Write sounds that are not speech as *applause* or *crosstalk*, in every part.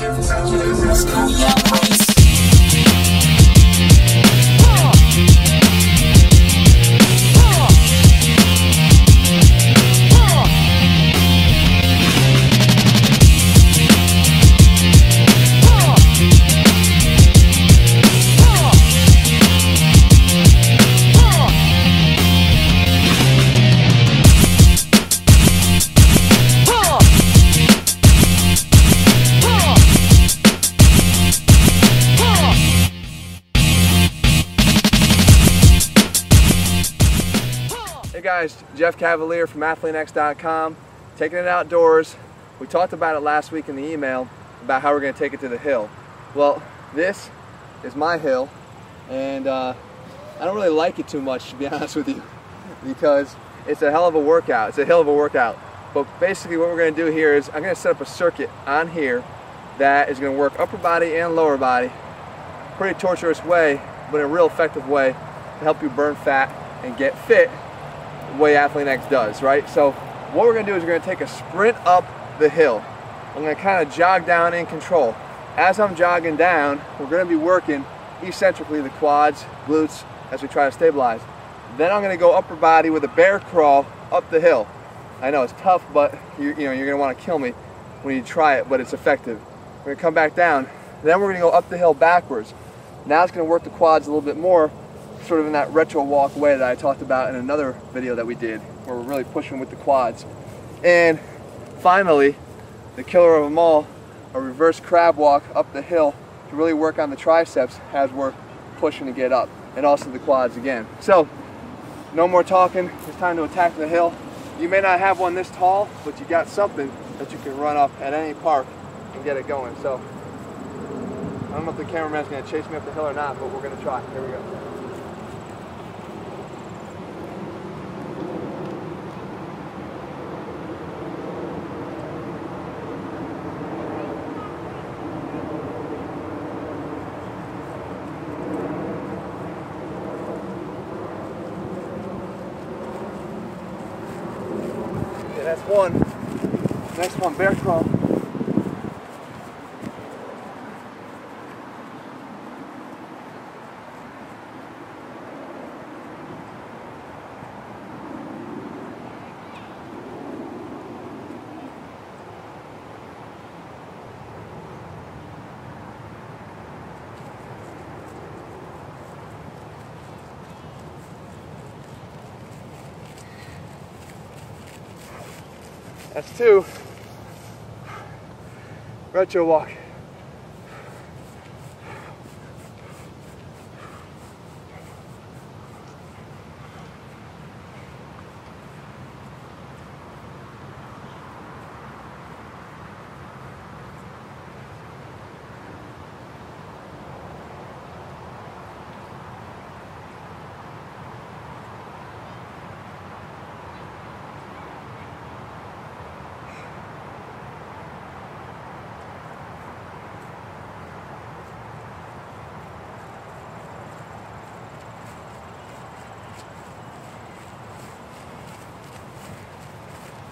Let's go. Hey guys, Jeff Cavaliere from AthleanX.com, taking it outdoors. We talked about it last week in the email about how we're going to take it to the hill. Well, this is my hill, and uh, I don't really like it too much to be *laughs* honest with you, because it's a hell of a workout. It's a hell of a workout. But basically, what we're going to do here is I'm going to set up a circuit on here that is going to work upper body and lower body, pretty torturous way, but in a real effective way to help you burn fat and get fit way Athlean X does, right? So what we're gonna do is we're gonna take a sprint up the hill. I'm gonna kind of jog down in control. As I'm jogging down, we're gonna be working eccentrically the quads, glutes, as we try to stabilize. Then I'm gonna go upper body with a bear crawl up the hill. I know it's tough, but you, you know, you're gonna wanna kill me when you try it, but it's effective. We're gonna come back down. Then we're gonna go up the hill backwards. Now it's gonna work the quads a little bit more sort of in that retro walk way that I talked about in another video that we did, where we're really pushing with the quads. And finally, the killer of them all, a reverse crab walk up the hill to really work on the triceps as we're pushing to get up, and also the quads again. So, no more talking, it's time to attack the hill. You may not have one this tall, but you got something that you can run up at any park and get it going. So, I don't know if the cameraman's gonna chase me up the hill or not, but we're gonna try. Here we go. That's one. Next one, bear crawl. That's two. Retro walk.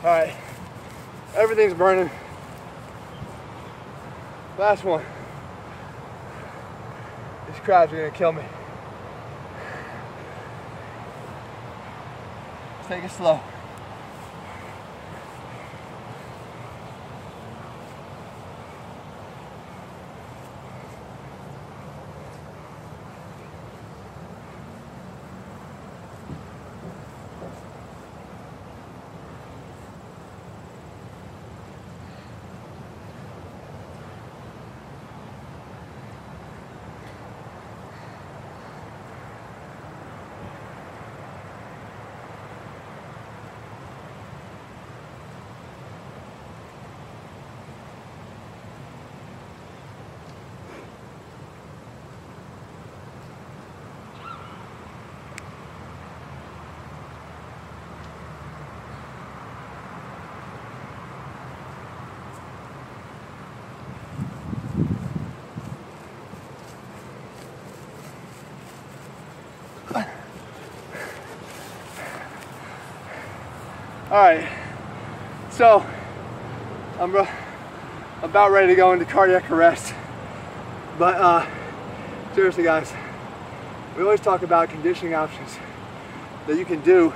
All right, everything's burning. Last one. These crabs are gonna kill me. Take it slow. All right, so I'm, about ready to go into cardiac arrest. But uh, seriously guys, we always talk about conditioning options that you can do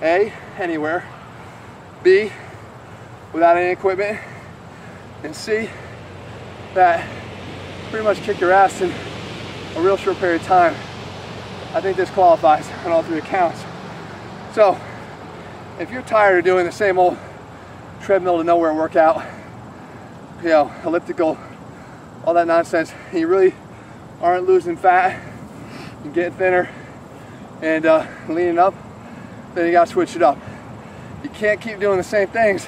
A, anywhere, B, without any equipment, and C, that pretty much kick your ass in a real short period of time. I think this qualifies on all three accounts. So, if you're tired of doing the same old treadmill to nowhere workout, you know, elliptical, all that nonsense, you really aren't losing fat, and getting thinner, and uh, leaning up, then you gotta switch it up. You can't keep doing the same things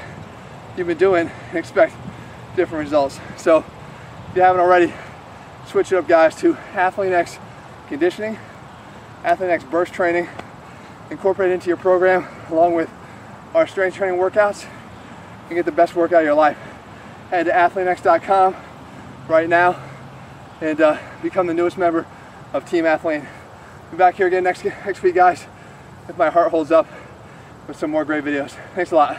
you've been doing and expect different results. So if you haven't already, switch it up guys to Athlean X conditioning, Athlean X burst training, incorporate into your program along with our strength training workouts and get the best workout of your life. Head to athleanx.com right now and uh, become the newest member of Team Athlean. Be back here again next, next week, guys, if my heart holds up with some more great videos. Thanks a lot.